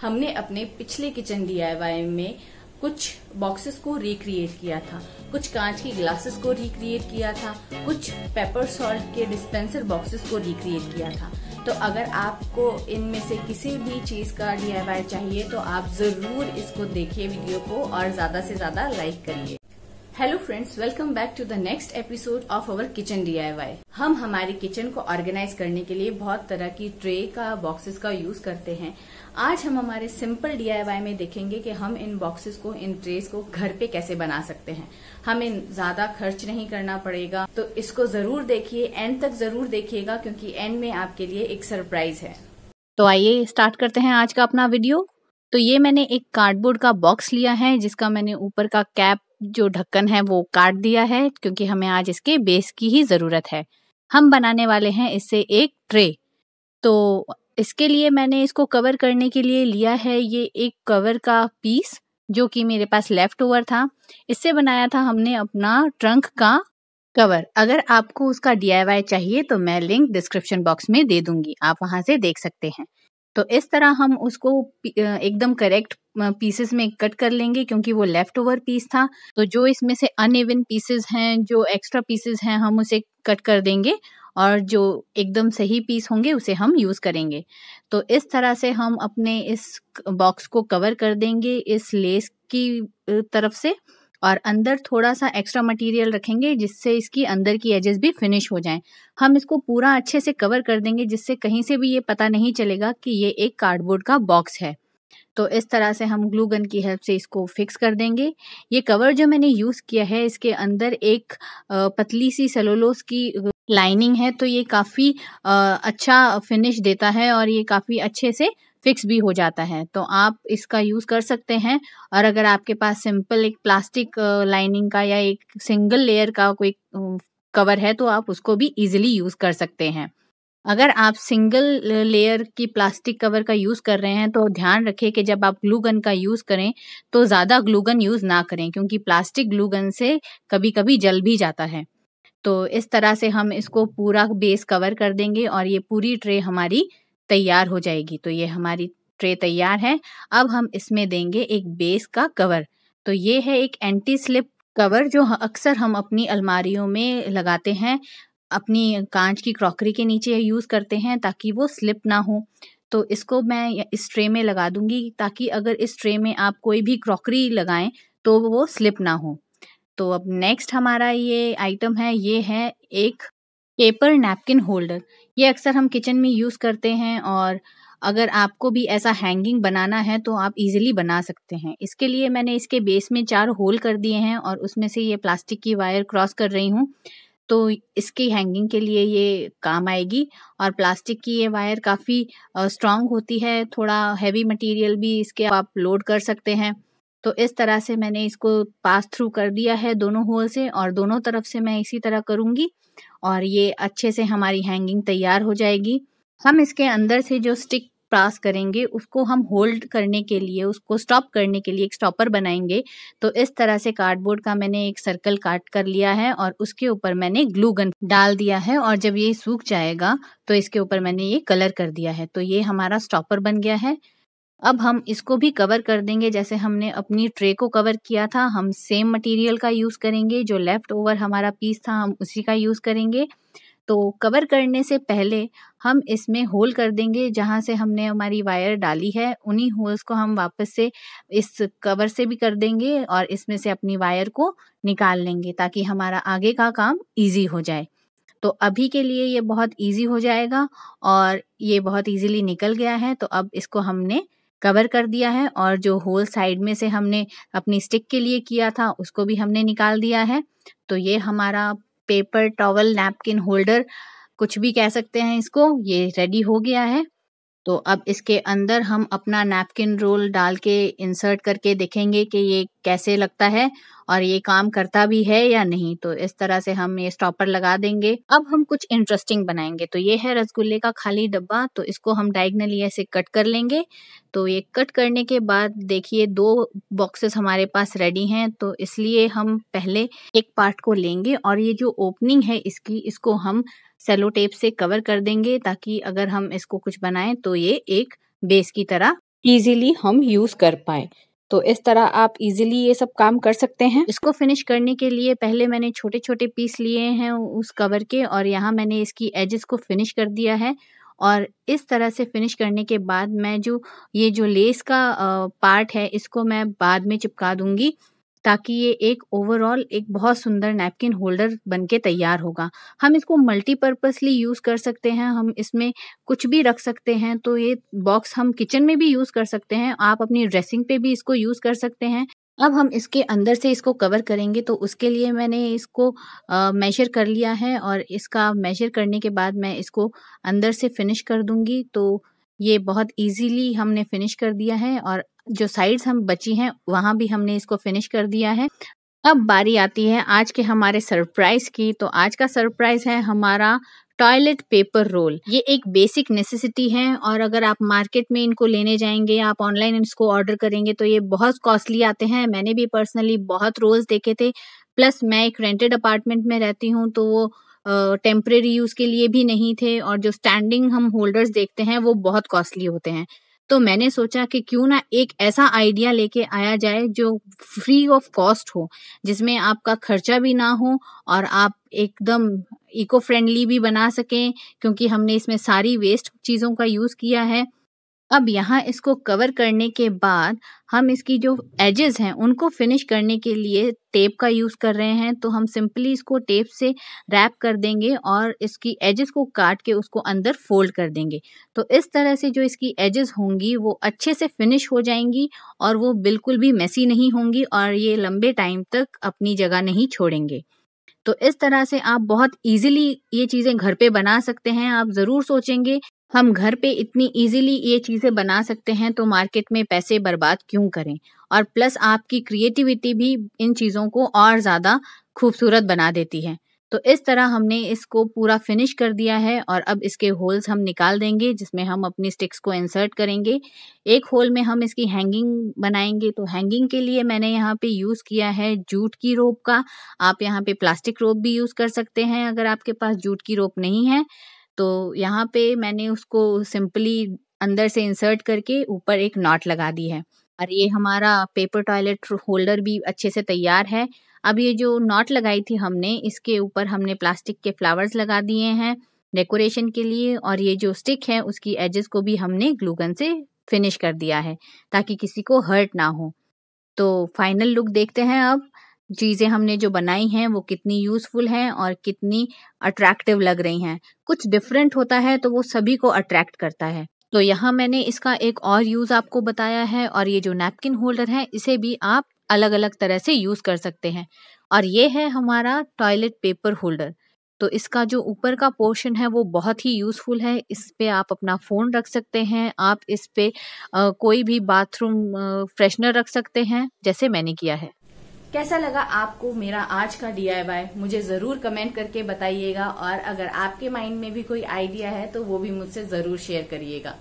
हमने अपने पिछले किचन डीआईवाई में कुछ बॉक्सेस को रिक्रिएट किया था। कुछ कांच की ग्लासेस को रिक्रिएट किया था। कुछ पेपर सॉल्ट के डिस्पेंसर बॉक्सेस को रिक्रिएट किया था। तो अगर आपको इनमें से किसी भी चीज़ का डीआईवाई चाहिए तो आप ज़रूर इसको देखिए वीडियो को और ज़्यादा से ज़्यादा लाइक करिए। Hello friends welcome back to the next episode of our kitchen DIY हम हमारे किचन को ऑर्गेनाइज करने के लिए बहुत तरह की ट्रे का बॉक्सेस का यूज़ करते हैं। आज हम हमारे सिंपल डीआईवाई में देखेंगे कि हम इन बॉक्सेस को, इन ट्रेस को घर पे कैसे बना सकते हैं। हमें ज़्यादा खर्च नहीं करना पड़ेगा तो इसको ज़रूर देखिए एंड तक ज़रूर देखिएगा, क्योंकि एंड में आपके लिए एक सरप्राइज़ है। तो आइए स्टार्ट करते हैं आज का अपना वीडियो तो ये मैंने एक कार्डबोर्ड का बॉक्स लिया है, जिसका मैंने ऊपर का कैप जो ढक्कन है वो काट दिया है, क्योंकि हमें आज इसके बेस की ही ज़रूरत है। हम बनाने वाले हैं इससे एक ट्रे तो इसके लिए मैंने इसको कवर करने के लिए लिया है ये एक कवर का पीस जो कि मेरे पास लेफ़्ट ओवर था। इससे बनाया था हमने अपना ट्रंक का कवर अगर आपको उसका डीआईवाई चाहिए तो मैं लिंक डिस्क्रिप्शन बॉक्स में दे दूँगी, आप वहाँ से देख सकते हैं। तो इस तरह हम उसको एकदम करेक्ट पीसेस में कट कर लेंगे क्योंकि वो लेफ़्ट ओवर पीस था। तो जो इसमें से अन अनइवन पीसेस हैं, जो एक्स्ट्रा पीसेस हैं, हम उसे कट कर देंगे और जो एकदम सही पीस होंगे, उसे हम यूज़ करेंगे। तो इस तरह से हम अपने इस बॉक्स को कवर कर देंगे, इस लेस की तरफ़ से। और अंदर थोड़ा सा एक्स्ट्रा मटेरियल रखेंगे जिससे इसकी अंदर की एजेस भी फिनिश हो जाएँ। हम इसको पूरा अच्छे से कवर कर देंगे जिससे कहीं से भी ये पता नहीं चलेगा कि ये एक कार्डबोर्ड का बॉक्स है। तो इस तरह से हम ग्लू गन की हेल्प से इसको फिक्स कर देंगे। ये कवर जो मैंने यूज़ किया है, इसके अंदर एक पतली सी सेलोलोस की लाइनिंग है तो ये काफ़ी अच्छा फिनिश देता है और ये काफ़ी अच्छे से फिक्स भी हो जाता है। तो आप इसका यूज़ कर सकते हैं और अगर आपके पास सिंपल एक प्लास्टिक लाइनिंग का या एक सिंगल लेयर का कोई कवर है तो आप उसको भी इजीली यूज़ कर सकते हैं। अगर आप सिंगल लेयर की प्लास्टिक कवर का यूज़ कर रहे हैं तो ध्यान रखें कि जब आप ग्लू गन का यूज़ करें तो ज़्यादा ग्लू गन यूज़ ना करें क्योंकि प्लास्टिक ग्लू गन से कभी कभी जल भी जाता है। तो इस तरह से हम इसको पूरा बेस कवर कर देंगे और ये पूरी ट्रे हमारी तैयार हो जाएगी। तो ये हमारी ट्रे तैयार है। अब हम इसमें देंगे एक बेस का कवर। तो ये है एक एंटी स्लिप कवर जो अक्सर हम अपनी अलमारियों में लगाते हैं। अपनी कांच की क्रॉकरी के नीचे यूज़ करते हैं ताकि वो स्लिप ना हो। तो इसको मैं इस ट्रे में लगा दूँगी ताकि अगर इस ट्रे में आप कोई भी क्रॉकरी लगाएँ तो वो स्लिप ना हो। तो अब नेक्स्ट हमारा ये आइटम है, ये है एक पेपर नैपकिन होल्डर। ये अक्सर हम किचन में यूज़ करते हैं और अगर आपको भी ऐसा हैंगिंग बनाना है तो आप इजीली बना सकते हैं। इसके लिए मैंने इसके बेस में चार होल कर दिए हैं और उसमें से ये प्लास्टिक की वायर क्रॉस कर रही हूँ। तो इसकी हैंगिंग के लिए ये काम आएगी और प्लास्टिक की ये वायर काफ़ी स्ट्रांग होती है। थोड़ा हैवी मटेरियल भी इसके आप लोड कर सकते हैं। तो इस तरह से मैंने इसको पास थ्रू कर दिया है दोनों होल से और दोनों तरफ़ से मैं इसी तरह करूँगी। और ये अच्छे से हमारी हैंगिंग तैयार हो जाएगी। हम इसके अंदर से जो स्टिक पास करेंगे, उसको हम होल्ड करने के लिए, उसको स्टॉप करने के लिए एक स्टॉपर बनाएँगे। तो इस तरह से कार्डबोर्ड का मैंने एक सर्कल काट कर लिया है और उसके ऊपर मैंने ग्लू गन डाल दिया है और जब ये सूख जाएगा तो इसके ऊपर मैंने ये कलर कर दिया है। तो ये हमारा स्टॉपर बन गया है। अब हम इसको भी कवर कर देंगे। जैसे हमने अपनी ट्रे को कवर किया था, हम सेम मटेरियल का यूज़ करेंगे, जो लेफ़्ट ओवर हमारा पीस था, हम उसी का यूज़ करेंगे। तो कवर करने से पहले हम इसमें होल कर देंगे, जहाँ से हमने हमारी वायर डाली है। उन्हीं होल्स को हम वापस से इस कवर से भी कर देंगे और इसमें से अपनी वायर को निकाल लेंगे, ताकि हमारा आगे का काम ईजी हो जाए। तो अभी के लिए ये बहुत ईजी हो जाएगा और ये बहुत इजीली निकल गया है। तो अब इसको हमने कवर कर दिया है और जो होल साइड में से हमने अपनी स्टिक के लिए किया था, उसको भी हमने निकाल दिया है। तो ये हमारा पेपर टॉवल नैपकिन होल्डर कुछ भी कह सकते हैं इसको, ये रेडी हो गया है। तो अब इसके अंदर हम अपना नैपकिन रोल डाल के इंसर्ट करके देखेंगे कि ये कैसे लगता है और ये काम करता भी है या नहीं। तो इस तरह से हम ये स्टॉपर लगा देंगे। अब हम कुछ इंटरेस्टिंग बनाएँगे। तो ये है रसगुल्ले का खाली डब्बा। तो इसको हम डायगनली ऐसे कट कर लेंगे। तो ये कट करने के बाद देखिए दो बॉक्सेस हमारे पास रेडी हैं। तो इसलिए हम पहले एक पार्ट को लेंगे और ये जो ओपनिंग है इसकी, इसको हम सेलो टेप से कवर कर देंगे ताकि अगर हम इसको कुछ बनाएँ तो ये एक बेस की तरह इजीली हम यूज़ कर पाए। तो इस तरह आप इजीली ये सब काम कर सकते हैं। इसको फिनिश करने के लिए पहले मैंने छोटे छोटे पीस लिए हैं उस कवर के और यहाँ मैंने इसकी एजेस को फिनिश कर दिया है और इस तरह से फिनिश करने के बाद मैं जो ये जो लेस का पार्ट है इसको मैं बाद में चिपका दूँगी। ताकि ये एक ओवरऑल एक बहुत सुंदर नैपकिन होल्डर बनके तैयार होगा। हम इसको मल्टीपर्पसली यूज़ कर सकते हैं, हम इसमें कुछ भी रख सकते हैं तो ये बॉक्स हम किचन में भी यूज़ कर सकते हैं, आप अपनी ड्रेसिंग पे भी इसको यूज़ कर सकते हैं। अब हम इसके अंदर से इसको कवर करेंगे तो उसके लिए मैंने इसको मेजर कर लिया है और इसका मेजर करने के बाद मैं इसको अंदर से फिनिश कर दूँगी तो ये बहुत इजीली हमने फिनिश कर दिया है और जो साइड्स हम बची हैं, वहाँ भी हमने इसको फिनिश कर दिया है। अब बारी आती है आज के हमारे सरप्राइज़ की। तो आज का सरप्राइज़ है हमारा टॉयलेट पेपर रोल ये एक बेसिक नेसेसिटी है और अगर आप मार्केट में इनको लेने जाएँगे आप ऑनलाइन इसको ऑर्डर करेंगे तो ये बहुत कॉस्टली आते हैं। मैंने भी पर्सनली बहुत रोल्स देखे थे। प्लस मैं एक रेंटेड अपार्टमेंट में रहती हूँ तो वो टेम्परेरी यूज़ के लिए भी नहीं थे और जो स्टैंडिंग हम होल्डर्स देखते हैं, वो बहुत कॉस्टली होते हैं। तो मैंने सोचा कि क्यों ना एक ऐसा आइडिया लेके आया जाए जो फ्री ऑफ़ कॉस्ट हो, जिसमें आपका खर्चा भी ना हो और आप एकदम इको फ्रेंडली भी बना सकें, क्योंकि हमने इसमें सारी वेस्ट चीज़ों का यूज़ किया है। अब यहाँ इसको कवर करने के बाद हम इसकी जो एजेस हैं, उनको फिनिश करने के लिए टेप का यूज़ कर रहे हैं। तो हम सिंपली इसको टेप से रैप कर देंगे और इसकी एजेस को काट के उसको अंदर फोल्ड कर देंगे। तो इस तरह से जो इसकी एजेस होंगी, वो अच्छे से फिनिश हो जाएँगी और वो बिल्कुल भी मैसी नहीं होंगी और ये लंबे टाइम तक अपनी जगह नहीं छोड़ेंगे। तो इस तरह से आप बहुत इजीली ये चीज़ें घर पे बना सकते हैं। आप ज़रूर सोचेंगे हम घर पे इतनी इजीली ये चीज़ें बना सकते हैं तो मार्केट में पैसे बर्बाद क्यों करें? और प्लस आपकी क्रिएटिविटी भी इन चीज़ों को और ज़्यादा खूबसूरत बना देती है। तो इस तरह हमने इसको पूरा फिनिश कर दिया है और अब इसके होल्स हम निकाल देंगे, जिसमें हम अपनी स्टिक्स को इंसर्ट करेंगे। एक होल में हम इसकी हैंगिंग बनाएँगे तो हैंगिंग के लिए मैंने यहाँ पे यूज़ किया है जूट की रोप का। आप यहाँ पे प्लास्टिक रोप भी यूज़ कर सकते हैं, अगर आपके पास जूट की रोप नहीं है। तो यहाँ पे मैंने उसको सिंपली अंदर से इंसर्ट करके ऊपर एक नॉट लगा दी है। और ये हमारा पेपर टॉयलेट होल्डर भी अच्छे से तैयार है। अब ये जो नॉट लगाई थी हमने, इसके ऊपर हमने प्लास्टिक के फ्लावर्स लगा दिए हैं डेकोरेशन के लिए और ये जो स्टिक है, उसकी एजेस को भी हमने ग्लूगन से फिनिश कर दिया है ताकि किसी को हर्ट ना हो। तो फाइनल लुक देखते हैं अब। चीज़ें हमने जो बनाई हैं वो कितनी यूज़फुल हैं और कितनी अट्रैक्टिव लग रही हैं। कुछ डिफरेंट होता है तो वो सभी को अट्रैक्ट करता है। तो यहाँ मैंने इसका एक और यूज़ आपको बताया है और ये जो नैपकिन होल्डर है इसे भी आप अलग अलग तरह से यूज़ कर सकते हैं। और ये है हमारा टॉयलेट पेपर होल्डर तो इसका जो ऊपर का पोर्शन है वो बहुत ही यूज़फुल है। इस पे आप अपना फ़ोन रख सकते हैं। आप इस पे आ, कोई भी बाथरूम फ्रेशनर रख सकते हैं जैसे मैंने किया है। कैसा लगा आपको मेरा आज का डीआईवाई मुझे ज़रूर कमेंट करके बताइएगा और अगर आपके माइंड में भी कोई आइडिया है तो वो भी मुझसे ज़रूर शेयर करिएगा।